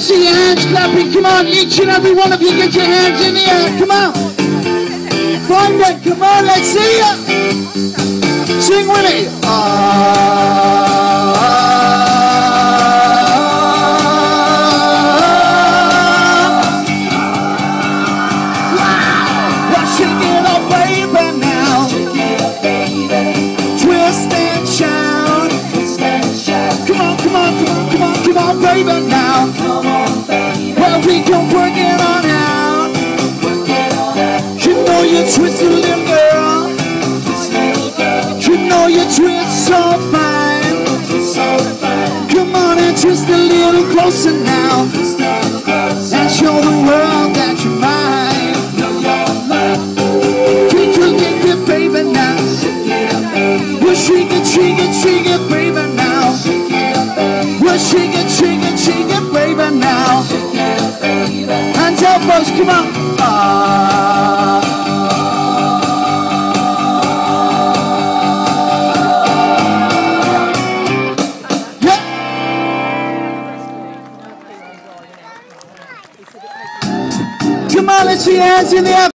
See your hands clapping. Come on, each and every one of you, get your hands in the air. Come on. Finedon. Come on, let's see ya. Sing with me. Ah. Come on, baby, now. Well, we can work it on out. You know you twist a little girl. You know you twist so fine. Come on and twist a little closer now. And show the now. Hands up, folks, come on. Come on, let's see hands in the air.